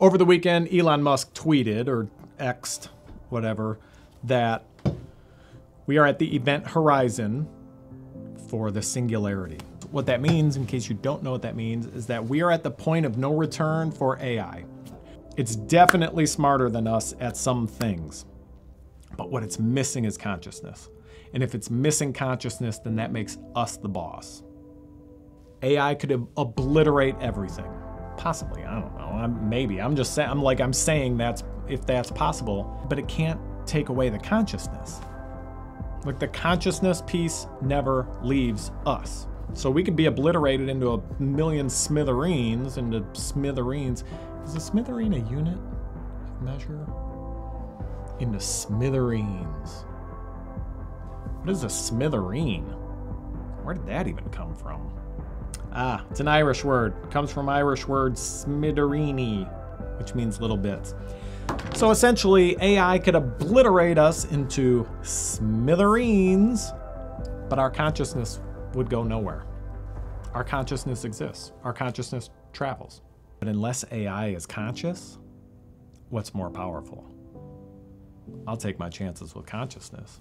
Over the weekend, Elon Musk tweeted or xed, whatever, that we are at the event horizon for the singularity. What that means, in case you don't know what that means, is that we are at the point of no return for AI. It's definitely smarter than us at some things, but what it's missing is consciousness. And if it's missing consciousness, then that makes us the boss. AI could obliterate everything. Possibly, I don't know. I'm, maybe I'm just saying. I'm like I'm saying that's if that's possible, but it can't take away the consciousness. Like the consciousness piece never leaves us. So we could be obliterated into a million smithereens, into smithereens. Is a smithereen a unit of measure? Into smithereens. What is a smithereen? Where did that even come from? Ah, it's an Irish word. It comes from Irish word smithereeny, which means little bits. So essentially, AI could obliterate us into smithereens, but our consciousness would go nowhere. Our consciousness exists, our consciousness travels. But unless AI is conscious, what's more powerful? I'll take my chances with consciousness.